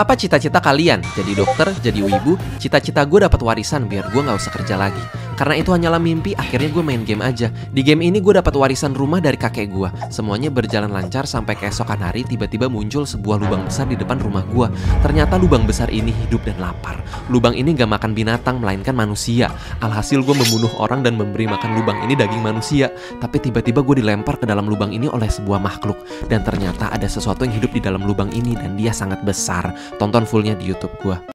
Apa cita-cita kalian? Jadi dokter, jadi wibu? Cita-cita gue dapat warisan biar gue nggak usah kerja lagi. Karena itu hanyalah mimpi, akhirnya gue main game aja. Di game ini gue dapat warisan rumah dari kakek gue. Semuanya berjalan lancar sampai keesokan hari tiba-tiba muncul sebuah lubang besar di depan rumah gue. Ternyata lubang besar ini hidup dan lapar. Lubang ini gak makan binatang melainkan manusia. Alhasil gue membunuh orang dan memberi makan lubang ini daging manusia. Tapi tiba-tiba gue dilempar ke dalam lubang ini oleh sebuah makhluk. Dan ternyata ada sesuatu yang hidup di dalam lubang ini dan dia sangat besar. Tonton fullnya di YouTube gue.